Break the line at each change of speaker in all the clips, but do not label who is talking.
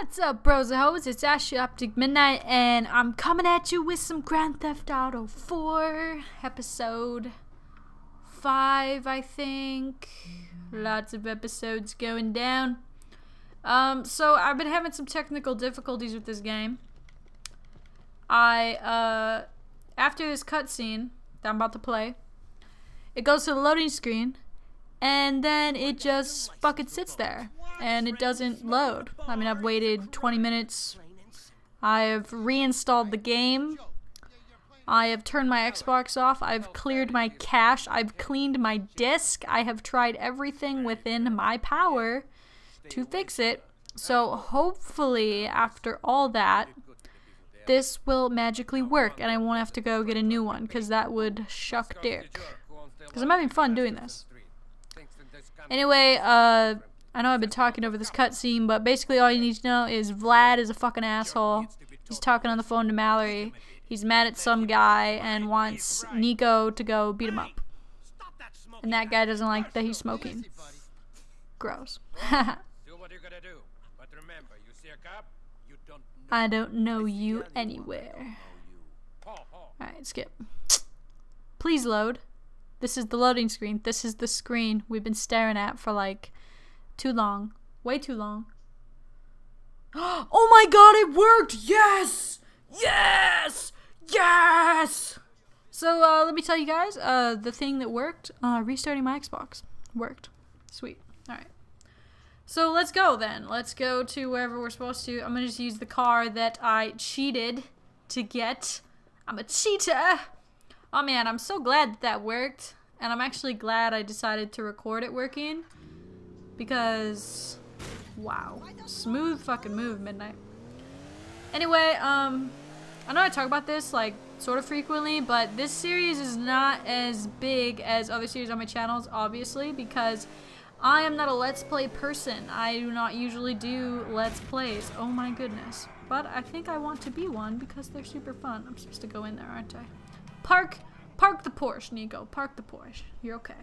What's up, bros and hoes? It's Ashley Optic Midnight, and I'm coming at you with some Grand Theft Auto 4 episode 5, I think. Lots of episodes going down. Um, so I've been having some technical difficulties with this game. I, uh, after this cutscene that I'm about to play, it goes to the loading screen, and then it just fucking sits there and it doesn't load. I mean, I've waited 20 minutes. I have reinstalled the game. I have turned my Xbox off. I've cleared my cache. I've cleaned my disk. I have tried everything within my power to fix it. So hopefully, after all that, this will magically work and I won't have to go get a new one because that would shuck dick. Because I'm having fun doing this. Anyway, uh, I know I've been talking over this cutscene, but basically all you need to know is Vlad is a fucking asshole. He's talking on the phone to Mallory. He's mad at some guy and wants Niko to go beat him up. And that guy doesn't like that he's smoking. Gross. I don't know you anywhere. Alright, skip. Please load. This is the loading screen. This is the screen we've been staring at for like too long. Way too long. Oh my god, it worked! Yes! Yes! Yes! So, uh, let me tell you guys, uh, the thing that worked, uh, restarting my Xbox. Worked. Sweet. Alright. So, let's go then. Let's go to wherever we're supposed to. I'm gonna just use the car that I cheated to get. I'm a cheater! Oh man, I'm so glad that, that worked. And I'm actually glad I decided to record it working. Because, wow. Smooth fucking move, Midnight. Anyway, um, I know I talk about this, like, sort of frequently, but this series is not as big as other series on my channels, obviously, because I am not a Let's Play person. I do not usually do Let's Plays. Oh my goodness. But I think I want to be one because they're super fun. I'm supposed to go in there, aren't I? Park, park the Porsche, Niko. Park the Porsche. You're okay.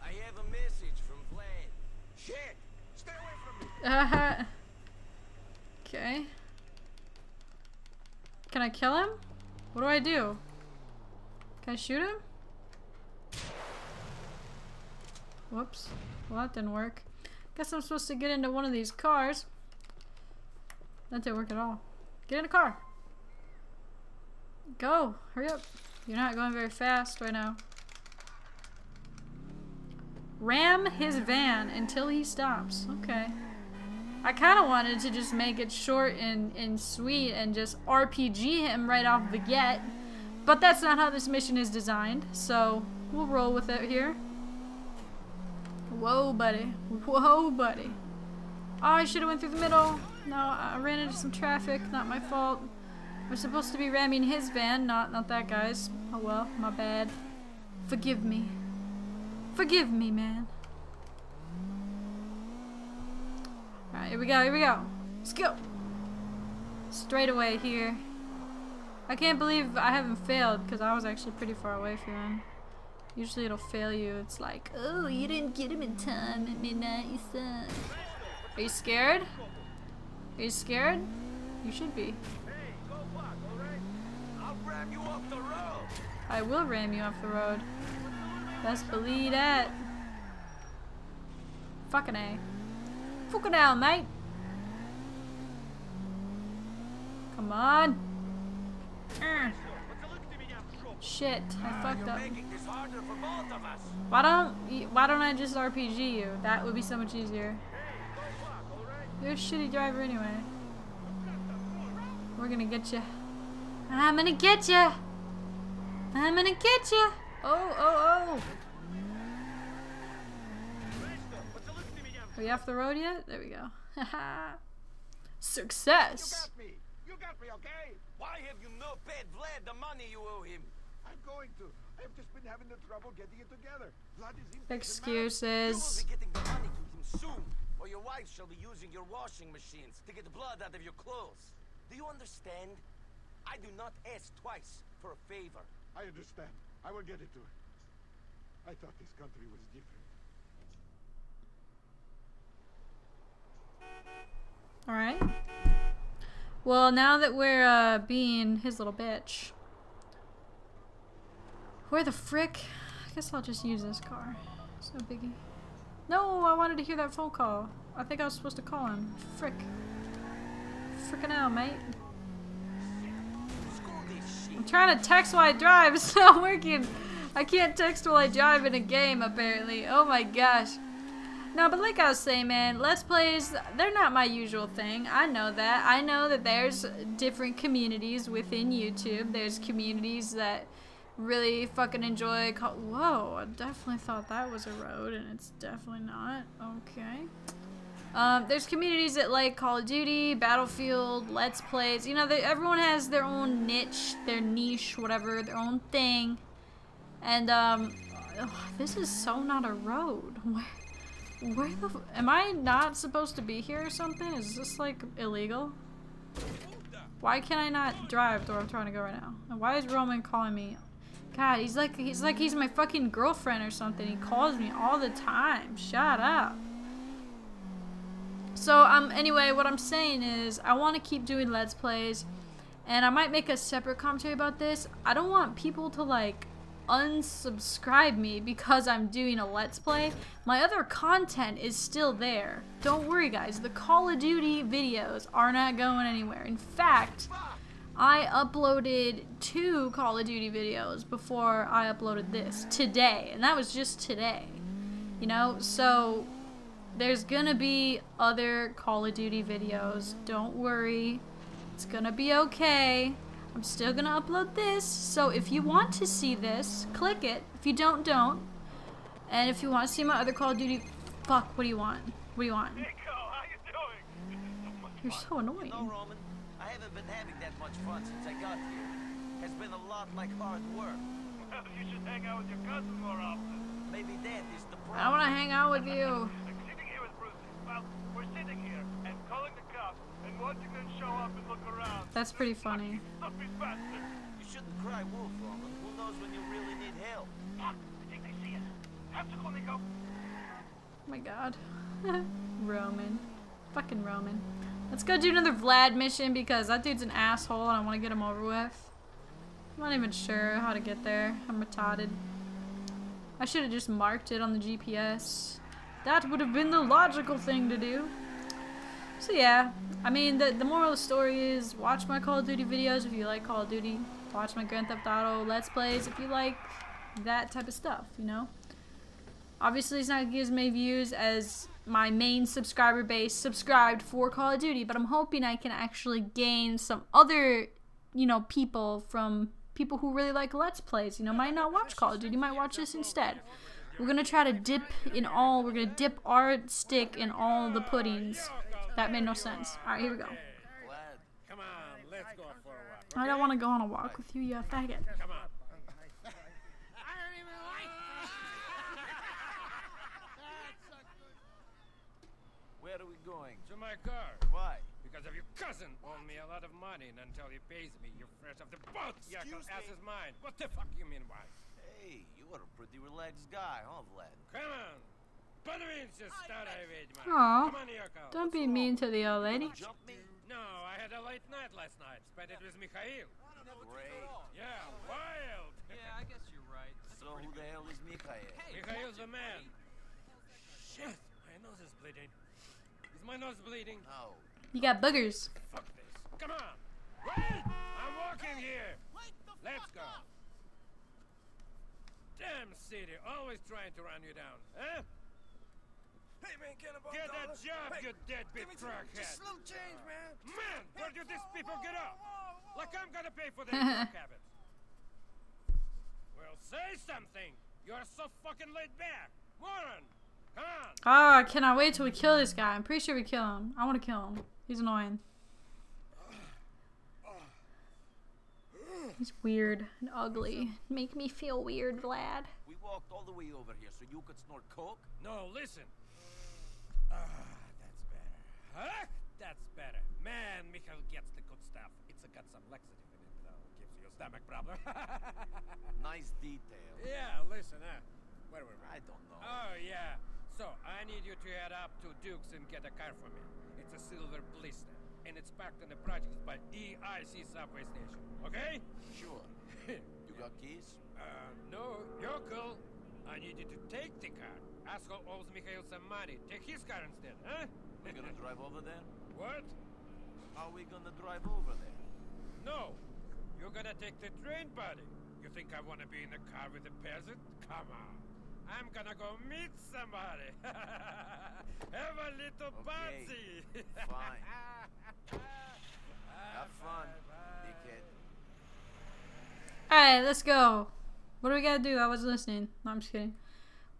I have a message from Vlad. Shit! Stay away from me!
Uh -huh. Okay. Can I kill him? What do I do? Can I shoot him? Whoops. Well, that didn't work. Guess I'm supposed to get into one of these cars. That didn't work at all. Get in a car. Go. Hurry up. You're not going very fast right now. Ram his van until he stops. Okay. I kind of wanted to just make it short and, and sweet and just RPG him right off the get. But that's not how this mission is designed. So we'll roll with it here. Whoa, buddy. Whoa, buddy. Oh, I should have went through the middle. No, I ran into some traffic. Not my fault. We're supposed to be ramming his van, not not that guy's. Oh well, my bad. Forgive me. Forgive me, man. Alright, here we go, here we go. Let's go. Straight away here. I can't believe I haven't failed because I was actually pretty far away from him. Usually it'll fail you. It's like, oh, you didn't get him in time at midnight, you suck. Are you scared? Are you scared? You should be. I will ram you off the road. Best believe that. Fucking A. Fucking hell, mate. Come on. Shit, I fucked up. Why don't why don't I just RPG you? That would be so much easier. You're a shitty driver anyway. We're gonna get you. I'm gonna get you. I'm gonna get you. Oh, oh, oh. Are we off the road yet? There we go. Success.
You got me. You got me, okay? Why have you not paid Vlad the money you owe him?
I'm going to. I've just been having the trouble getting it together. Vlad is in
You will
Excuses.
be getting the money to him soon, or your wife shall be using your washing machines to get blood out of your clothes. Do you understand? I do not ask twice for a favor.
I understand. I will get it to her. I thought this country was different.
Alright. Well, now that we're uh, being his little bitch. Where the frick? I guess I'll just use this car. It's no biggie. No, I wanted to hear that phone call. I think I was supposed to call him. Frick. Frickin' out, mate. I'm trying to text while I drive. It's not working. I can't text while I drive in a game, apparently. Oh my gosh. No, but like I was saying, man, Let's Plays, they're not my usual thing. I know that. I know that there's different communities within YouTube. There's communities that really fucking enjoy. Whoa, I definitely thought that was a road, and it's definitely not. Okay. Um, there's communities that like Call of Duty, Battlefield, Let's Plays. You know, they, everyone has their own niche, their niche, whatever, their own thing. And um, this is so not a road. Where, where the? Am I not supposed to be here or something? Is this like illegal? Why can I not drive to where I'm trying to go right now? And why is Roman calling me? God, he's like he's like he's my fucking girlfriend or something. He calls me all the time. Shut up. So um anyway, what I'm saying is I want to keep doing let's plays and I might make a separate commentary about this. I don't want people to like unsubscribe me because I'm doing a let's play. My other content is still there. Don't worry guys, the Call of Duty videos are not going anywhere. In fact, I uploaded two Call of Duty videos before I uploaded this today, and that was just today. You know, so there's gonna be other Call of Duty videos. Don't worry. It's gonna be okay. I'm still gonna upload this. So if you want to see this, click it. If you don't, don't. And if you want to see my other Call of Duty, fuck, what do you want? What do you want?
Niko, how you doing?
You're so annoying.
No, Roman. I haven't been having that much fun since I got here. It's been a lot like hard work.
Well, you should hang out with your cousin more often.
Maybe that is the problem.
I want to hang out with you.
Like sitting here with Bruce. Well, we're sitting here and calling the cops and watching them show up and look around.
That's pretty funny.
Stupid bastard.
You shouldn't cry wolf, Roman. Who knows when you really need help?
Fuck, I think they see us. Have to go, Niko.
Oh my god. Roman. Fucking Roman. Let's go do another Vlad mission because that dude's an asshole and I want to get him over with. I'm not even sure how to get there. I'm retarded. I should have just marked it on the GPS. That would have been the logical thing to do. So yeah, I mean, the, the moral of the story is watch my Call of Duty videos if you like Call of Duty. Watch my Grand Theft Auto Let's Plays if you like that type of stuff, you know? Obviously, it's not as many views as my main subscriber base subscribed for Call of Duty, but I'm hoping I can actually gain some other, you know, people from people who really like Let's Plays. You know, might not watch Call of Duty, might watch this instead. We're gonna try to dip in all. We're gonna dip our stick in all the puddings. That made no sense. All right, here we go.
Glad.
Come on, let's go for a walk.
I don't want to go on a walk with you, you faggot.
Come on.
I don't even like Where are we going?
To my car.
Why?
Because of your cousin owed me a lot of money, and until he pays me, you're fresh off the boat. Yakov
Excuse
ass
me?
is mine. What the fuck you mean why?
Hey, you are a pretty relaxed guy, huh, Vlad?
Come on.
Aw, don't be mean to the old lady.
No, I had a late night last night, but it was Mikhail.
Great.
Yeah, wild.
yeah, I guess you're right.
So who the hell is Mikhail?
Hey, Mikhail's a man. Shit, my nose is bleeding. Is my nose bleeding?
No.
You got boogers.
Fuck this. Come on. Wait! I'm walking here. Let's go. Damn city, always trying to run you down, huh?
Hey man, get about
Get a job, you deadbeat crackhead.
little change, man.
Man, where do these people get off? Like I'm gonna pay for their drug habits. Well, say something. You're so fucking laid back. Moron. Come on.
Ah, I cannot wait till we kill this guy. I'm pretty sure we kill him. I want to kill him. He's annoying. He's weird and ugly. Make me feel weird, Vlad.
We walked all the way over here so you could snort coke?
No, listen. Ah, that's better. Huh? That's better. Man, Mikhail gets the good stuff. It's got some laxative in it, though. Gives you a stomach problem.
Nice detail.
yeah, listen, huh? Where were we?
I don't know.
Oh, yeah. So, I need you to head up to Duke's and get a car for me. It's a silver Blista, it's parked in the projects by EIC subway station. Okay?
Sure. You got keys?
Uh, no, you're cool. I need you to take the car. Asshole owes Mikhail some money. Take his car instead, huh?
We're gonna drive over there?
what?
How we gonna drive over there?
No. You're gonna take the train, buddy. You think I wanna be in a car with a peasant? Come on. I'm gonna go meet somebody. Have a little
Okay,
party.
fine. Have fun, dickhead.
Alright, let's go. What do we gotta do? I was listening. No, I'm just kidding.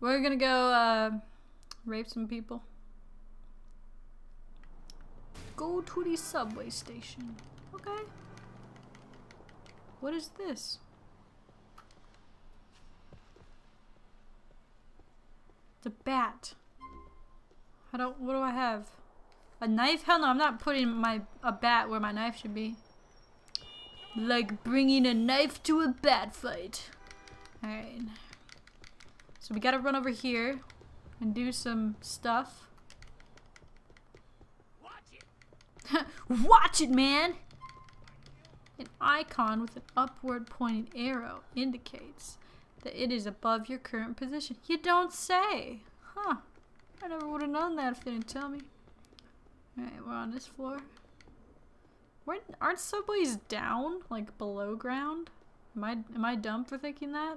We're gonna go uh, rape some people. Go to the subway station. Okay. What is this? It's a bat. I don't. What do I have? A knife? Hell no! I'm not putting my a bat where my knife should be. Like bringing a knife to a bat fight. Alright. So we gotta run over here and do some stuff. Watch it, Watch it man! An icon with an upward pointing arrow indicates that it is above your current position. You don't say! Huh. I never would have known that if they didn't tell me. Alright, we're on this floor. Where, aren't subways down, like below ground? Am I am I dumb for thinking that?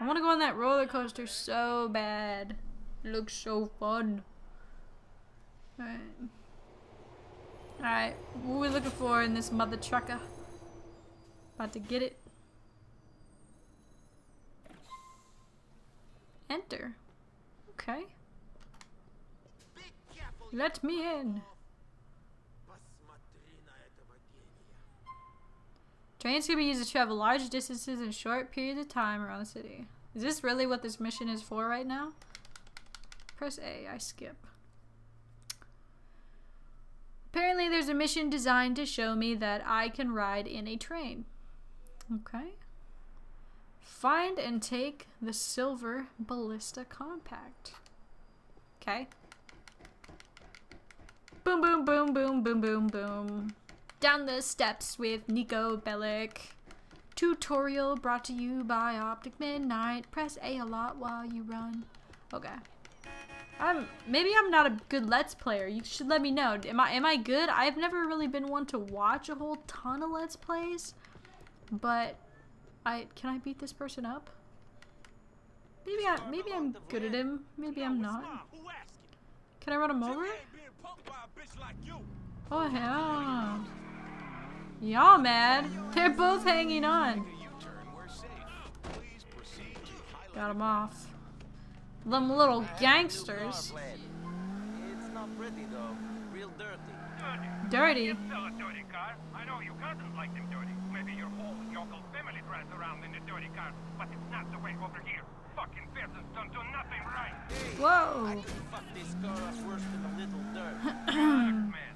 I want to go on that roller coaster so bad. It looks so fun. Alright. Alright, what are we looking for in this mother trucker? About to get it. Enter. Okay. Let me in. Trains can be used to travel large distances in short periods of time around the city. Is this really what this mission is for right now? Press A, I skip. Apparently there's a mission designed to show me that I can ride in a train. Okay. Find and take the silver Blista Compact. Okay. Boom, boom, boom, boom, boom, boom, boom. Down the steps with Niko Bellic. Tutorial brought to you by Optic Midnight. Press A a lot while you run. Okay. I'm maybe I'm not a good Let's Player. You should let me know. Am I am I good? I've never really been one to watch a whole ton of Let's Plays, but I can I beat this person up? Maybe I maybe I'm good at him. Maybe I'm not. Can I run him over? Oh hell. Y'all mad? They're both hanging on. Got him off. Them little gangsters.
It's not pretty though. Real dirty.
Dirty.
Sell a dirty car. I know you cousins like them dirty. Maybe your whole yokel family drives around in a dirty car, but it's not the way over here. Fucking peasants don't do nothing right.
Whoa.
I can fuck this car up worse than a little dirt.
Relax, man.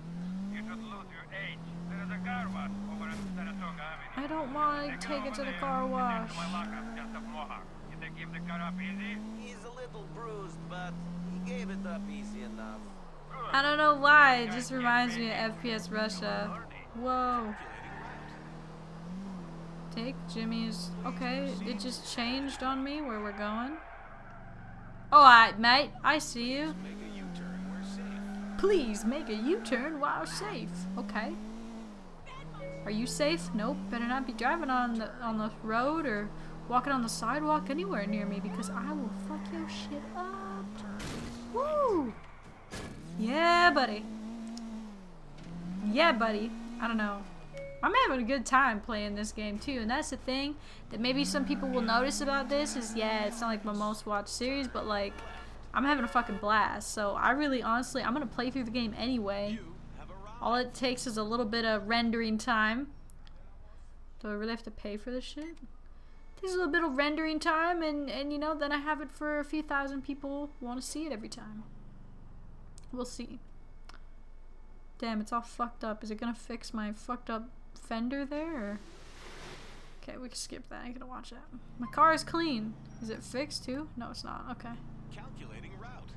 You should lose your age. There is a car wash over at Saratoga Avenue.
I don't want to take it to the car wash.
My lockup just up Mohawk. Did they give the car up easy?
He's a little bruised, but he gave it up easy enough.
I don't know why. It just reminds me of FPS Russia. Whoa. Take Jimmy's. Okay, it just changed on me where we're going. Oh, alright, mate. I see you. Please make a U-turn while safe. Okay. Are you safe? Nope. Better not be driving on the on the road or walking on the sidewalk anywhere near me because I will fuck your shit up. Woo! Yeah, buddy. Yeah, buddy. I don't know. I'm having a good time playing this game too, and that's the thing that maybe some people will notice about this is yeah, it's not like my most watched series, but like I'm having a fucking blast. So I really honestly I'm gonna play through the game anyway. All it takes is a little bit of rendering time. Do I really have to pay for this shit? Takes a little bit of rendering time and, and you know, then I have it for a few thousand people want to see it every time. We'll see. Damn, it's all fucked up. Is it gonna fix my fucked up fender there? Or? Okay, we can skip that. I gonna watch that. My car is clean. Is it fixed too? No, it's not. Okay.
Calculating route.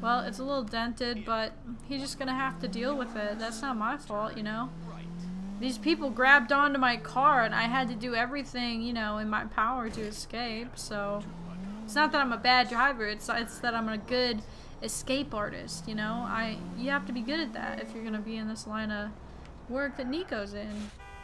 Well, it's a little dented, but he's just gonna have to deal with it. That's not my fault, you know?
Right.
These people grabbed onto my car and I had to do everything, you know, in my power to escape, so... It's not that I'm a bad driver, it's, it's that I'm a good escape artist, you know? I You have to be good at that if you're gonna be in this line of work that Niko's in.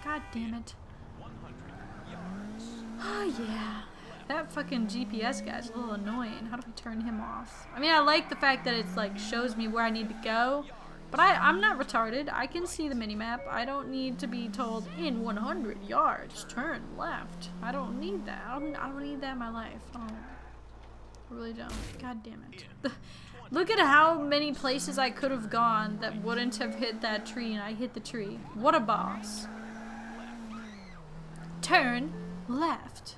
God damn it.
100 yards.
Oh yeah. That fucking GPS guy's a little annoying. How do we turn him off? I mean, I like the fact that it's like shows me where I need to go, but I, I'm not retarded. I can see the minimap. I don't need to be told in 100 yards, turn left. I don't need that. I don't, I don't need that in my life. I, really don't. God damn it. Look at how many places I could have gone that wouldn't have hit that tree, and I hit the tree. What a boss. Turn left.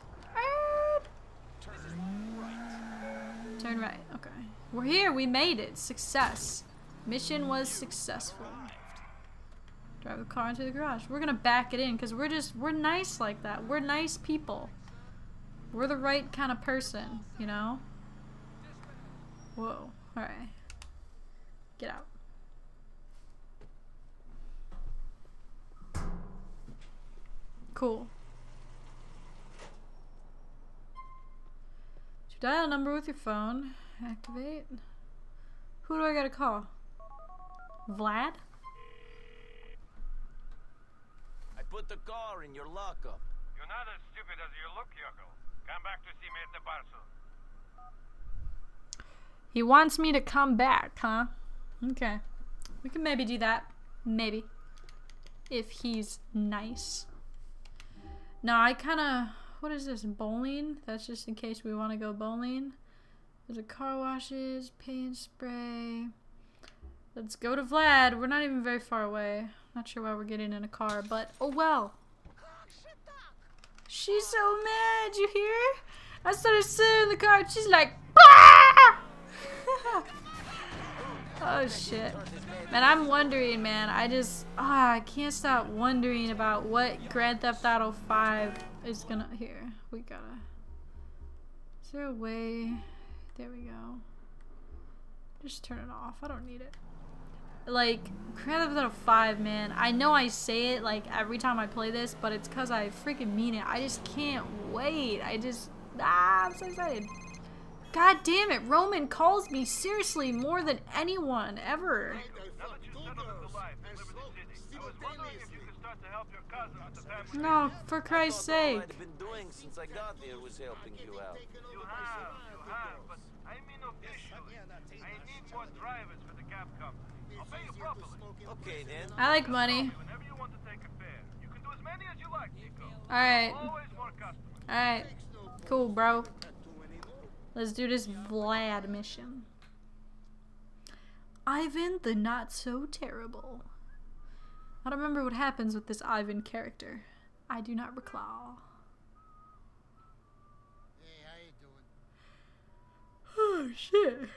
Turn right. Okay. We're here. We made it. Success. Mission was successful. Drive the car into the garage. We're gonna back it in because we're just we're nice like that. We're nice people. We're the right kind of person, you know. Whoa. All right. Get out. Cool. To dial a number with your phone, activate. Who do I gotta call? Vlad?
I put the car in your lockup.
You're not as stupid as you look, Yokel. Come back to see me at the bar soon.
He wants me to come back, huh? Okay. We can maybe do that. Maybe. If he's nice. No, I kind of. What is this? Bowling? That's just in case we want to go bowling. There's a car washes, paint spray. Let's go to Vlad. We're not even very far away. Not sure why we're getting in a car, but oh well. She's so mad, you hear? I started sitting in the car she's like, "Ah!" oh shit. Man, I'm wondering, man. I just, ah, I can't stop wondering about what Grand Theft Auto 5 is gonna, here, we gotta, is there a way, there we go. Just turn it off, I don't need it. Like, Grand Theft Auto 5, man, I know I say it, like, every time I play this, but it's because I freaking mean it. I just can't wait. I just, ah, I'm so excited. God damn it, Roman calls me seriously more than anyone ever. No, for Christ's sake.
I
like money. Alright, alright. Cool, bro. Let's do this Vlad mission. Ivan the Not So Terrible. I don't remember what happens with this Ivan character. I do not recall.
Hey, how you doing?
Oh, shit.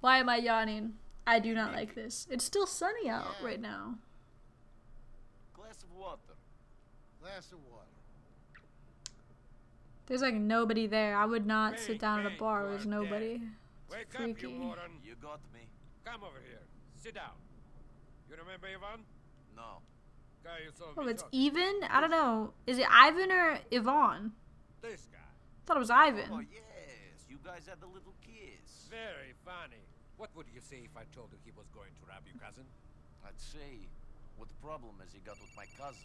Why am I yawning? I do not like this. It's still sunny out right now.
Glass of water.
Glass of water.
There's like nobody there. I would not sit down at a bar where there's nobody.
Wake up,
Freaky.
you moron.
You got me.
Come over here. Sit down. You remember Ivan?
No.
Guy you saw
Oh, it's
talk-
even? I don't know. Is it Ivan or Yvonne?
This guy.
thought it was Ivan.
Oh yes, you guys had the little kiss.
Very funny. What would you say if I told you he was going to rob your cousin?
I'd say, what problem has he got with my cousin?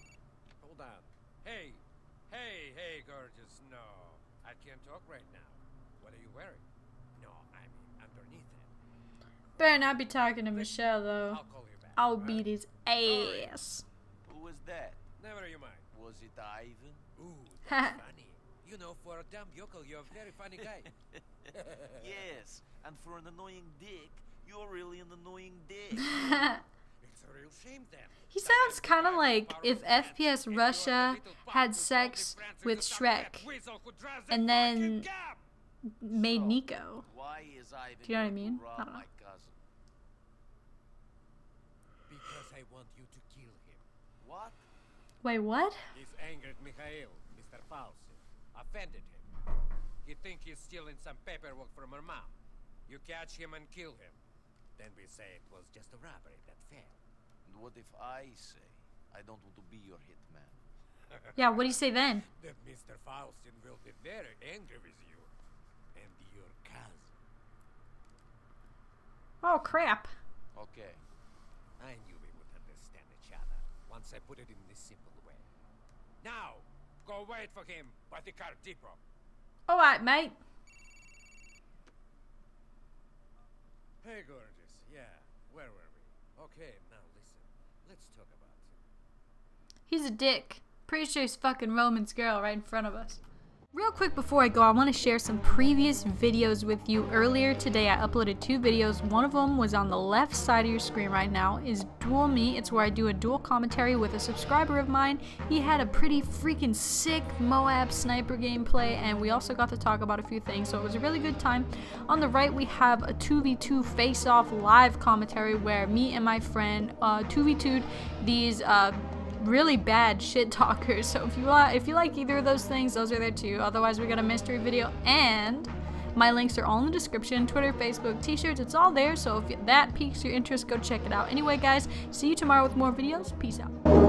Hold on. Hey, hey, hey, gorgeous. No, I can't talk right now. What are you wearing? No, I mean underneath it.
Better not be talking to Michelle though.
I'll call you back.
I'll
alright?
beat his ass.
Who was that?
Never you mind.
Was it Ivan?
Ooh, that's funny. You know, for a dumb yokel, you're a very funny guy.
yes, and for an annoying dick, you're really an annoying dick.
he sounds kind of like if FPS Russia had sex with Shrek and then made Niko.
Why is Ivan
Do you know what I mean? I don't know.
Because I want you to kill him.
What?
Wait, what?
He's angered Mikhail, Mr. Faustin. Offended him. He think he's stealing some paperwork from her mom. You catch him and kill him. Then we say it was just a robbery that failed.
And what if I say I don't want to be your hitman?
Yeah, what do you say then?
That Mr. Faustin will be very angry with you. And your cousin.
Oh, crap.
Okay.
I knew we would understand each other once I put it in this simple way. Now, go wait for him by the car depot.
Alright, mate.
Hey, gorgeous. Yeah, where were we? Okay, now listen. Let's talk about.
He's a dick. Pretty sure he's fucking Roman's girl right in front of us. Real quick before I go, I want to share some previous videos with you. Earlier today, I uploaded two videos. One of them was on the left side of your screen right now, is Duel Me. It's where I do a dual commentary with a subscriber of mine. He had a pretty freaking sick Moab sniper gameplay, and we also got to talk about a few things, so it was a really good time. On the right, we have a 2v2 face-off live commentary where me and my friend uh, 2v2'd these uh, really bad shit talkers. So if you like, if you like either of those things, those are there too. Otherwise, we got a mystery video and my links are all in the description. Twitter, Facebook, t-shirts, it's all there. So if that piques your interest, go check it out. Anyway, guys, see you tomorrow with more videos. Peace out.